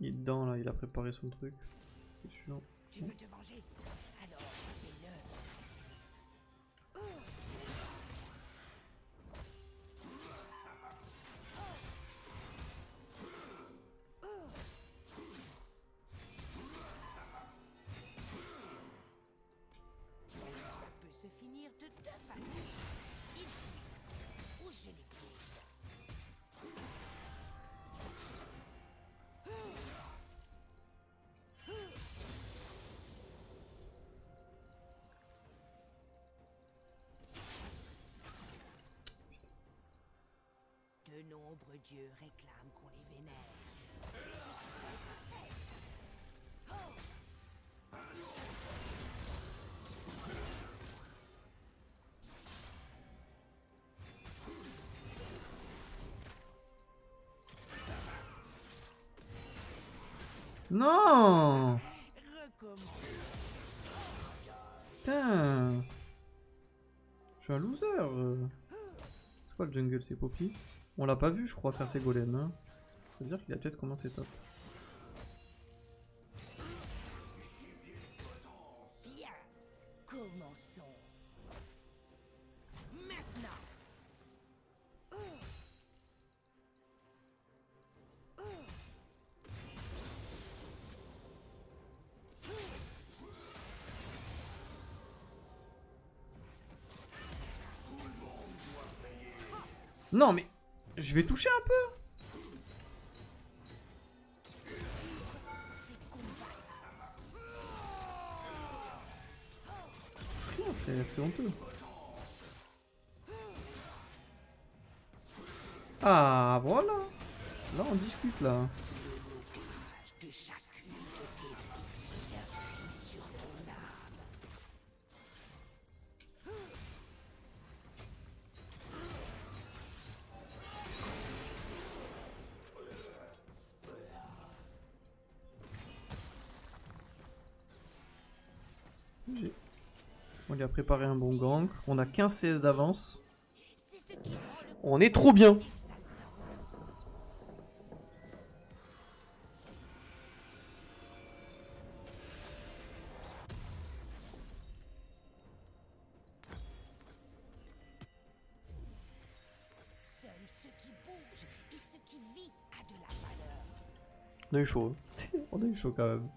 Il est dedans là, il a préparé son truc. Sûr. Tu veux te venger? De nombreux dieux réclament qu'on les vénère. Non. Putain Je suis un loser. C'est quoi le jungle C'est Poppy On l'a pas vu je crois faire ses golems hein. Ça veut dire qu'il a peut-être commencé top. Je vais toucher un peu c'est honteux. Ah voilà Là on discute là. On lui a préparé un bon gang. On a 15 CS d'avance. On est trop bien exaltant. Seul ce qui bouge et ce qui vit a de la valeur. On a eu chaud. On a eu chaud quand même.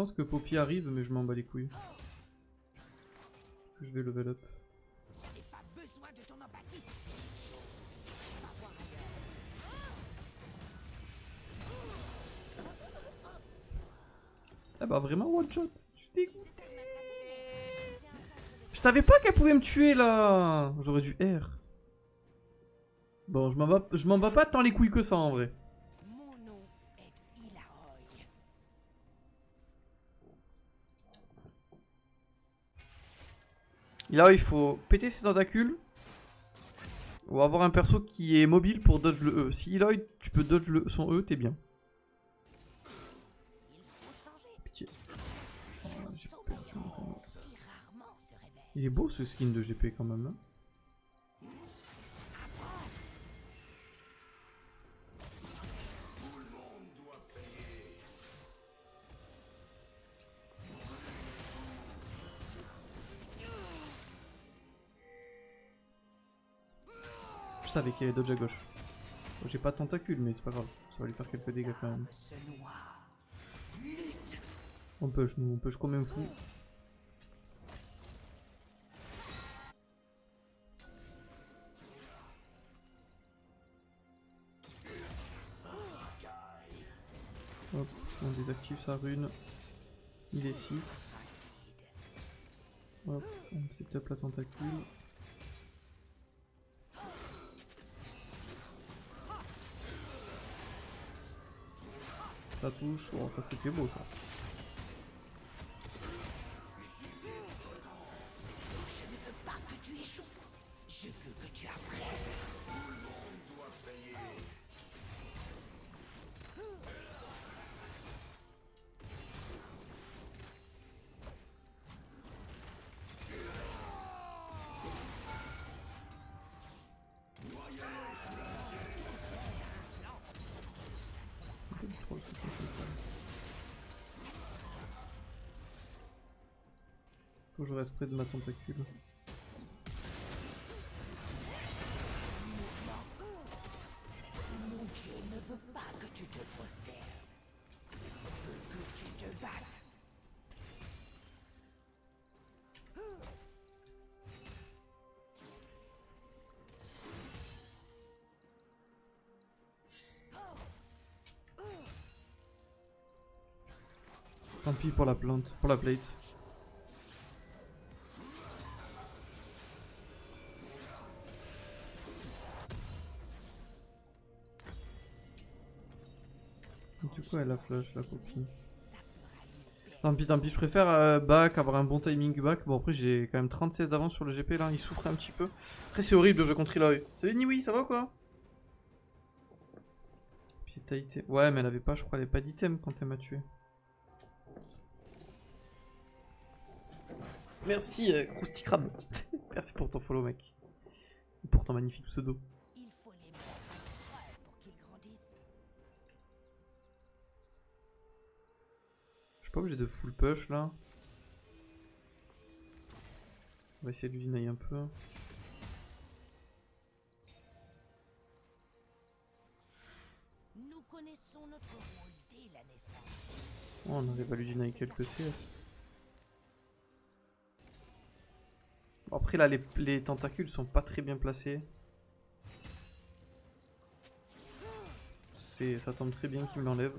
Chances que Poppy arrive, mais je m'en bats les couilles. Je vais level up. Ah bah vraiment one shot. Je suis. Je savais pas qu'elle pouvait me tuer là. J'aurais dû R. Bon, je m'en bats, je m'en bats pas tant les couilles que ça en vrai. Là, il faut péter ses tentacules. Ou avoir un perso qui est mobile pour dodge le E. Si Eloy, tu peux dodge le, son E, t'es bien. Ah. Il est beau ce skin de GP quand même. hein. Qu'il y avait dodge à gauche. Bon, J'ai pas de tentacule, mais c'est pas grave. Ça va lui faire quelques dégâts quand même. On push, nous, on push comme un fou. Hop, on désactive sa rune. Il est 6. Hop, on pick up la tentacule. Ça touche. Oh, ça c'était beau ça. Je reste près de ma tentacule. Mon Dieu ne veut pas que tu te prosternes. Il veut que tu te battes. Tant pis pour la plante, pour la plate. Du coup, elle a flash la copine. Tant pis, tant pis, je préfère euh, back, avoir un bon timing back. Bon, après, j'ai quand même 36 d'avance sur le GP là, il souffre un petit peu. Après, c'est horrible de jouer contre Eloy. Salut Niwi, ça va ou quoi? Puis. Ouais, mais elle avait pas, je crois, elle avait pas d'item quand elle m'a tué. Merci, euh, Krusty. Merci pour ton follow, mec. Et pour ton magnifique pseudo. Suis pas obligé de full push là. On va essayer de lui deny un peu. Nous connaissons notre rôle dès la naissance. Oh, on arrive à lui deny quelques CS. Bon, après là, les, les tentacules sont pas très bien placés. C'est, ça tombe très bien qu'il me l'enlève.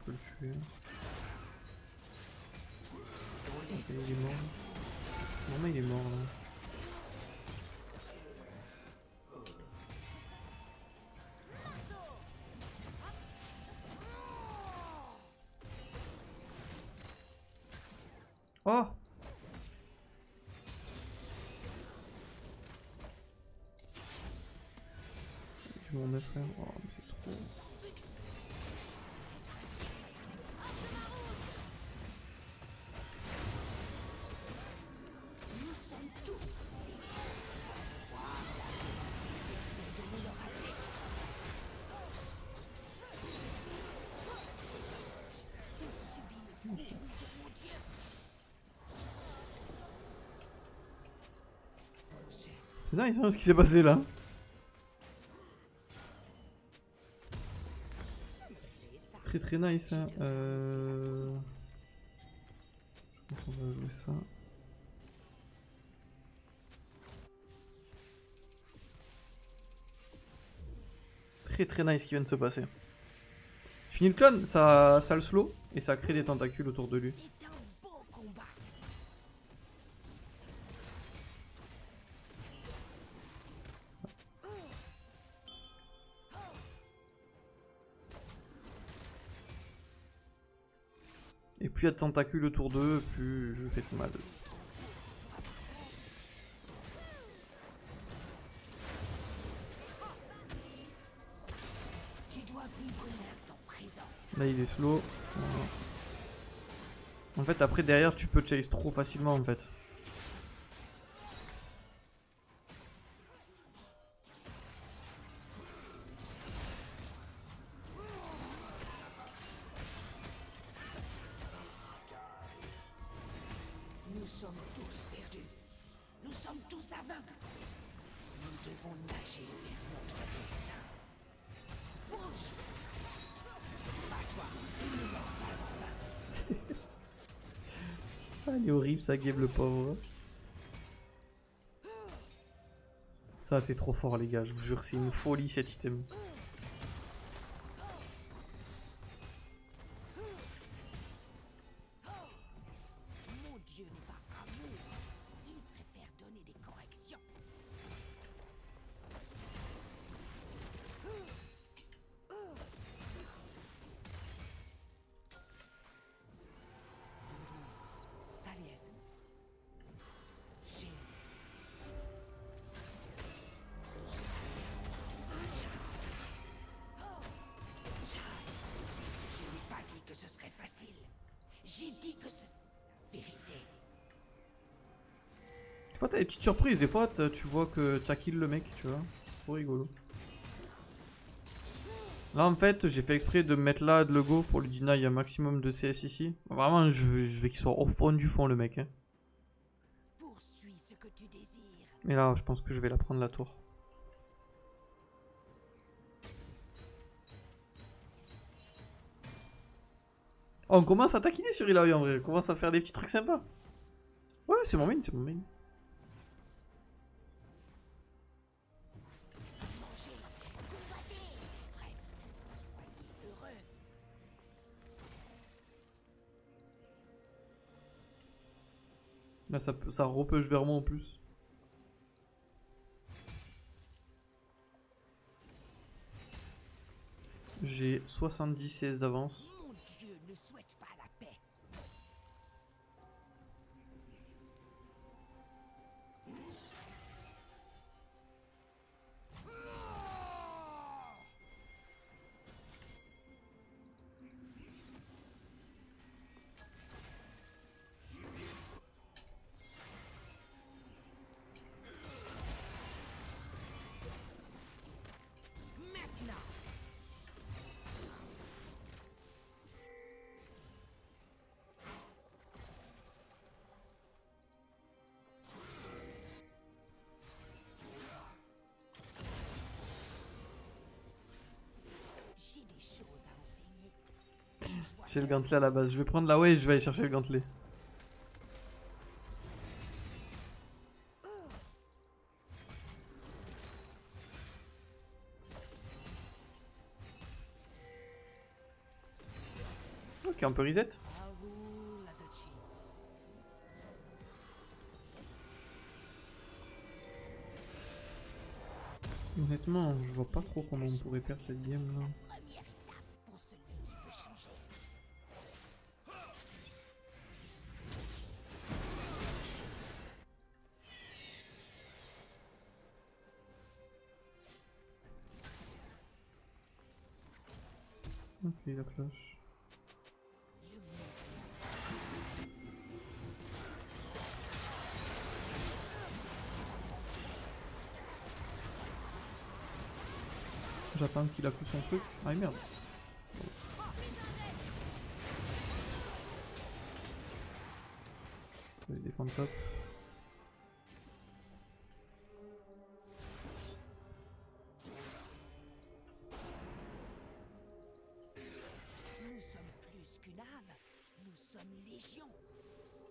Je peux le tuer. Ok, il est mort. Non, mais il est mort là. Oh Je m'en frère. Oh, mais c'est trop. C'est nice hein, ce qui s'est passé là. Très très nice. Hein. Euh... Qu'on va jouer ça. Très très nice ce qui vient de se passer. Fini le clone, ça, ça le slow et ça crée des tentacules autour de lui. Et plus il y a de tentacules autour d'eux, plus je fais tout mal. Là il est slow. En fait après derrière tu peux chase trop facilement en fait. Il est horrible ça game le pauvre. Ça c'est trop fort les gars, je vous jure c'est une folie cet item. Petites surprises. Des fois, tu vois que t'as kill le mec, tu vois. Trop rigolo. Là, en fait, j'ai fait exprès de me mettre là de go pour lui deny un maximum de CS ici. Vraiment, je veux, je veux qu'il soit au fond du fond, le mec. hein. Poursuis ce que tu désires. Mais là, je pense que je vais la prendre la tour. Oh, on commence à taquiner sur Ilaoi en vrai. On commence à faire des petits trucs sympas. Ouais, c'est mon main, c'est mon main. Là, ça, ça repush vers moi en plus. J'ai 70 CS d'avance. J'ai le gantelet à la base. Je vais prendre la way et je vais aller chercher le gantelet. Ok, on peut reset. Honnêtement, je vois pas trop comment on pourrait perdre cette game là.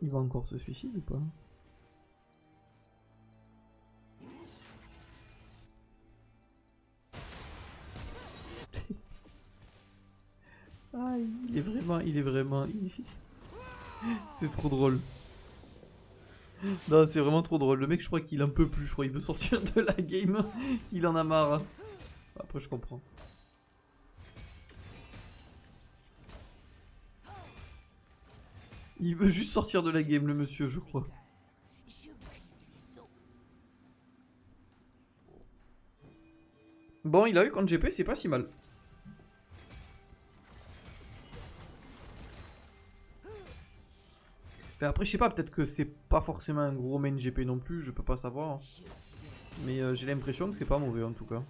Il va encore se suicider ou pas Ah, il est vraiment, il est vraiment. C'est trop drôle. Non, c'est vraiment trop drôle. Le mec, je crois qu'il en peut plus. Je crois qu'il veut sortir de la game. Il en a marre. Après, je comprends. Il veut juste sortir de la game, le monsieur, je crois. Bon, il a eu contre GP, c'est pas si mal. Après, je sais pas, peut-être que c'est pas forcément un gros main GP non plus, je peux pas savoir. Je Mais euh, j'ai l'impression que c'est pas mauvais en tout cas.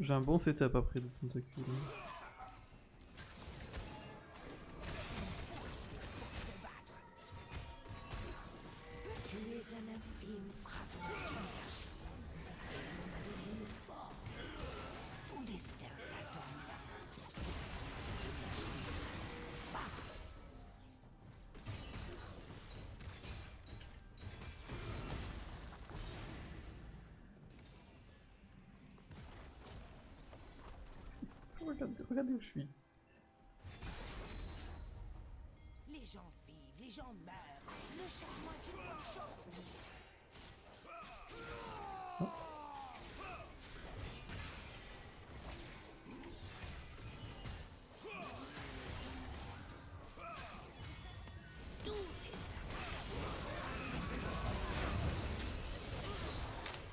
J'ai un bon setup après de tentacule. Tu regardez, regardez où je suis. Les gens vivent, les gens meurent. Ne cherche-moi qu'une bonne chose.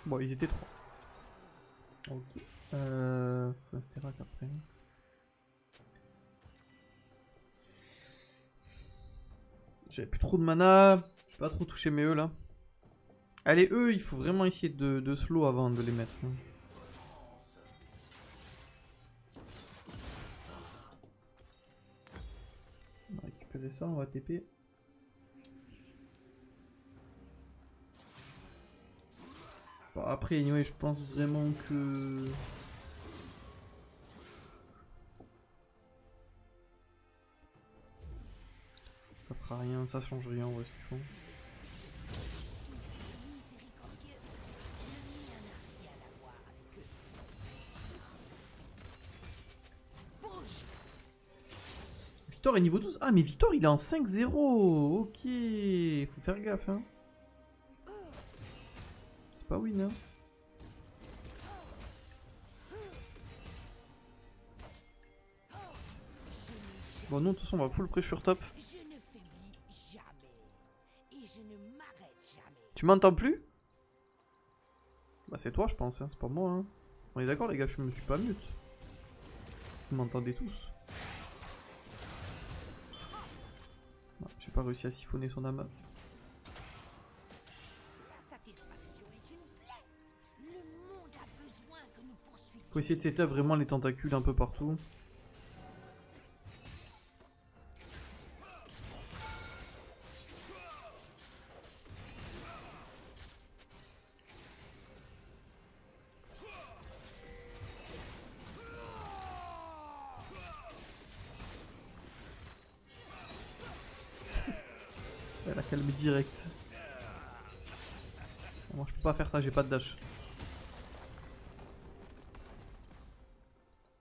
Bon, ils étaient trois. J'avais plus trop de mana. J'ai pas trop touché mes E là. Allez, eux, il faut vraiment essayer de, slow avant de les mettre. hein. On va récupérer ça, on va TP. Bon, après, anyway, je pense vraiment que... Rien, ça change rien, ouais, ce qu'ils font. Victor est niveau 12. Ah, mais Victor, il est en 5-0. Ok. Faut faire gaffe, hein. C'est pas win, hein. Bon, non, de toute façon, on va full pressure top. Tu m'entends plus? Bah, c'est toi, je pense, hein. C'est pas moi, hein. On est d'accord, les gars, je me suis pas mute. Vous m'entendez tous? Ah, J'ai pas réussi à siphonner son âme. Faut essayer de setup vraiment les tentacules un peu partout. Ça, j'ai pas de dash.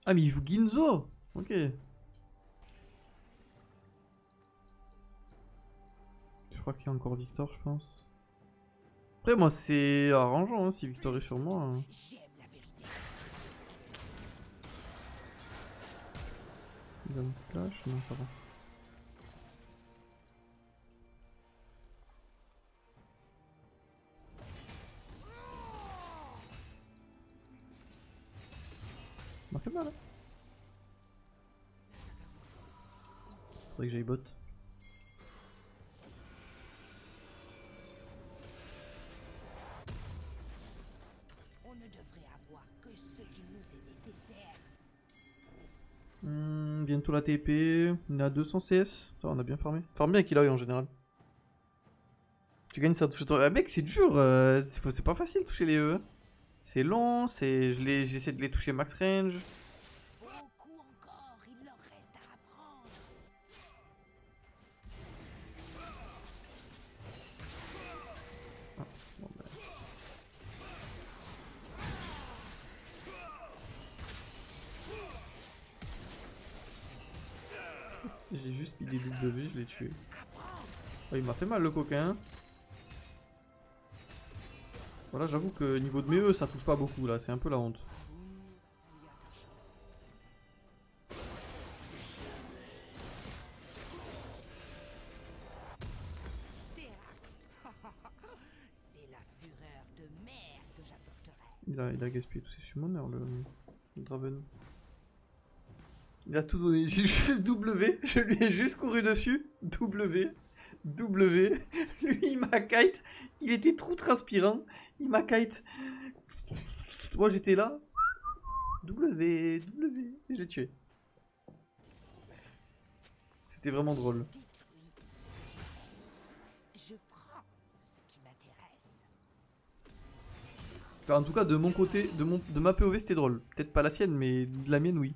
Ah mais il joue Ginzo Ok. Je crois qu'il y a encore Victor, je pense. Après moi c'est arrangeant hein, si Victor est sur moi. hein. Il va flash Non ça va. M'a fait mal hein. Faudrait que j'aille bot. On ne devrait avoir que ce qui nous est nécessaire. Hmm, bientôt la TP, on est à 200 CS, ça on a bien farmé. Farme bien qu'il a eu en général. Tu gagnes ça touche Ah mec c'est dur, euh, c'est pas facile de toucher les E. C'est long, c'est j'essaie de les toucher max range. J'ai juste mis des W, je l'ai tué. Oh, il m'a fait mal le coquin. Voilà, j'avoue que niveau de mes E, ça touche pas beaucoup là, c'est un peu la honte. Il a, il a gaspillé tous ses summoners, le, le Draven. Il a tout donné. J'ai juste W. Je lui ai juste couru dessus. W. W. Lui, il m'a kite. Il était trop transpirant. Il m'a kite. Moi, j'étais là. W. W. Je l'ai tué. C'était vraiment drôle. Enfin, en tout cas, de mon côté, de, mon, de ma POV, c'était drôle. Peut-être pas la sienne, mais de la mienne, oui.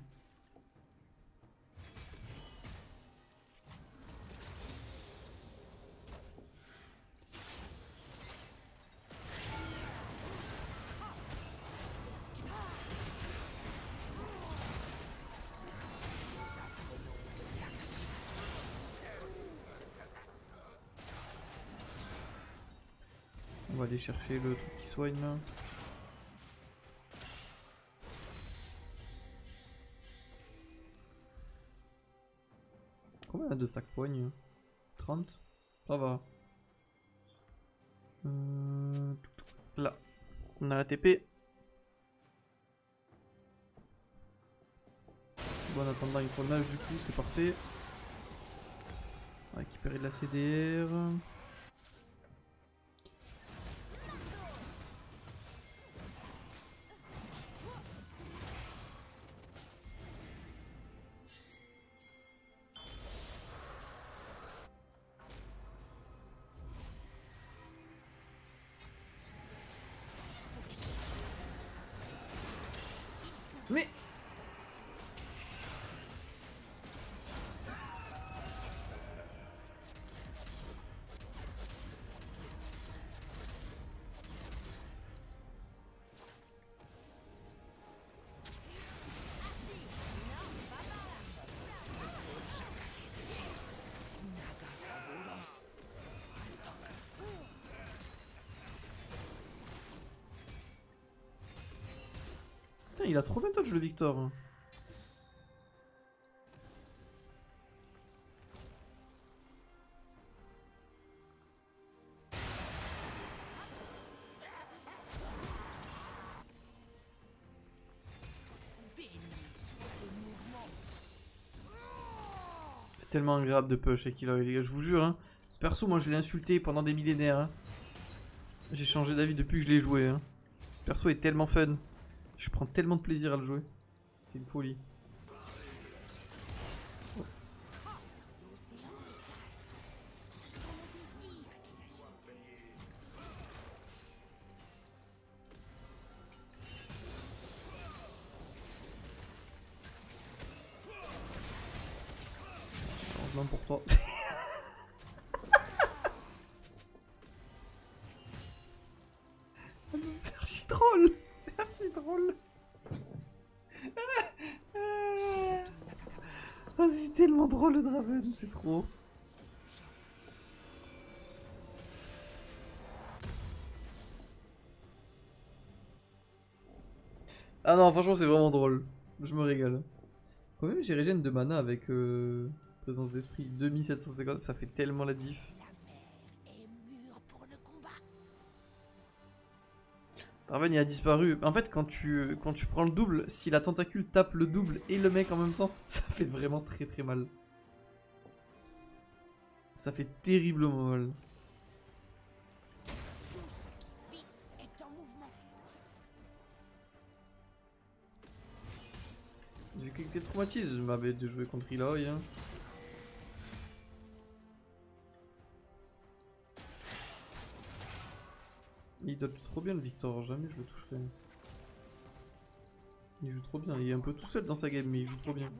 On va aller chercher le truc qui soigne là. Combien de stack poigne 30 Ça va. Euh, Là. On a la TP. Bon, en attendant une chronage du coup, c'est parfait. On va récupérer de la CDR. Il a trop bien dodge le Victor. C'est tellement agréable de push avec Killer, les gars, je vous jure. Hein. Ce perso, moi je l'ai insulté pendant des millénaires. hein. J'ai changé d'avis depuis que je l'ai joué. Hein. Ce perso est tellement fun. Je prends tellement de plaisir à le jouer. C'est une folie. Drôle le Draven, c'est trop. Ah non, franchement, c'est vraiment drôle. Je me régale. Quand j'ai régène de mana avec euh, présence d'esprit? 2750, ça fait tellement la diff. Draven il a disparu. En fait, quand tu, quand tu prends le double, si la tentacule tape le double et le mec en même temps, ça fait vraiment très très mal. Ça fait terriblement mal. J'ai quelques traumatismes ma bête de jouer contre Eloy. Hein. Il doit trop bien le Victor, jamais je le toucherai. Il joue trop bien, il est un peu tout seul dans sa game, mais il joue trop bien.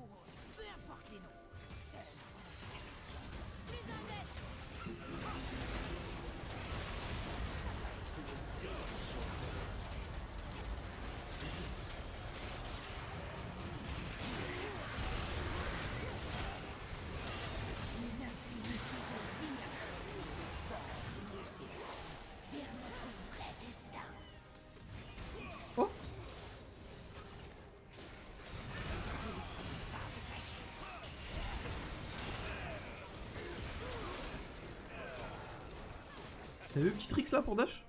T'as vu le petit tricks là pour Dash?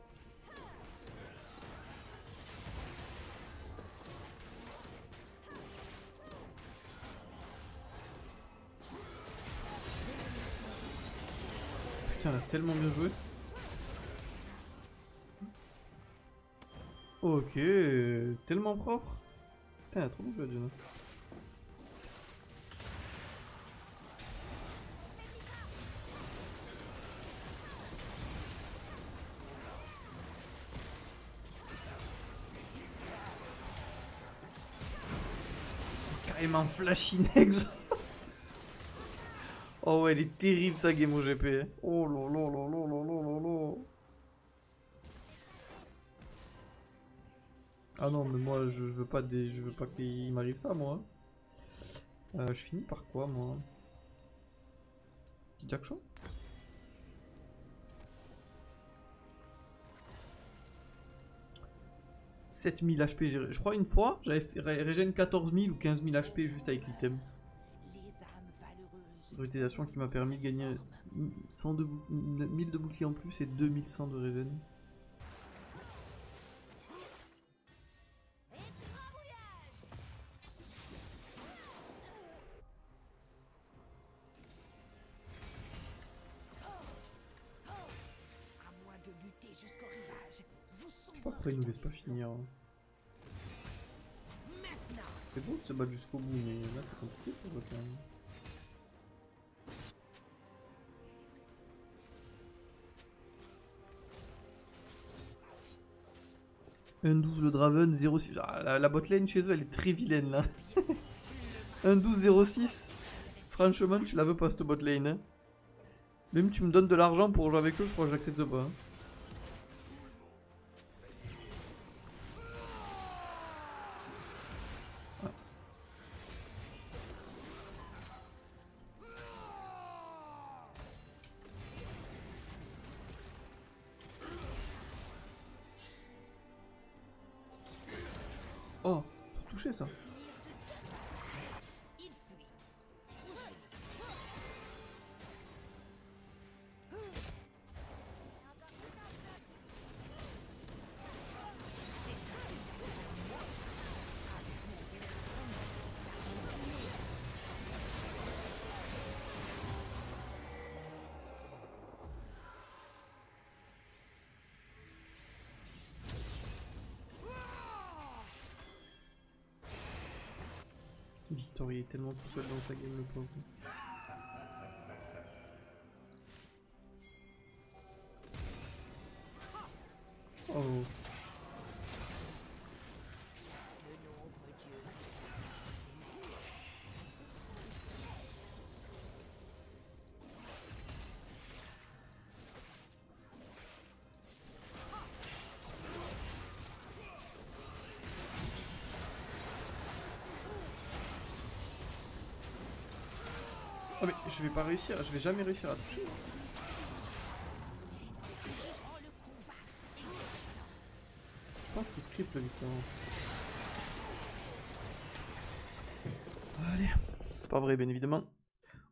Putain, elle a tellement bien joué. Ok, tellement propre. Putain, elle a trop bien joué, Diana. Exhaust. Oh ouais, elle est terrible sa game au GP. Hein. Oh là là là là Ah non, mais moi je veux pas des, je veux pas qu'il m'arrive ça moi. Hein. Euh, je finis par quoi moi? Jack 7000 HP, je crois une fois, j'avais régène 14000 ou 15000 HP juste avec l'item. L'utilisation qui m'a permis de gagner 100 de bou- 1000 de bouclier en plus et 2100 de regen. Pourquoi il nous laisse pas finir. C'est beau de se battre jusqu'au bout, mais là c'est compliqué pour quand même. Un 12 le Draven, 06. Ah, la, la botlane chez eux elle est très vilaine là. un 12 06. Franchement, tu la veux pas cette botlane. Hein. Même tu me donnes de l'argent pour jouer avec eux, je crois que j'accepte pas. hein. Toucher ça. Il est tellement tout seul dans sa game le pauvre. Oh mais je vais pas réussir, je vais jamais réussir à toucher. Je pense qu'il script le Victor. Allez, c'est pas vrai bien évidemment.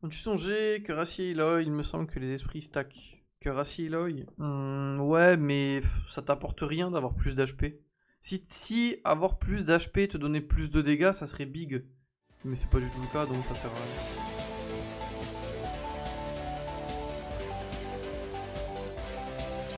Ont-tu songé que Rassi Eloy, il me semble que les esprits stack. Que Rassi Eloy Hmm, Ouais, mais ça t'apporte rien d'avoir plus d'HP. Si, si avoir plus d'HP te donnait plus de dégâts, ça serait big. Mais c'est pas du tout le cas, donc ça sert à rien.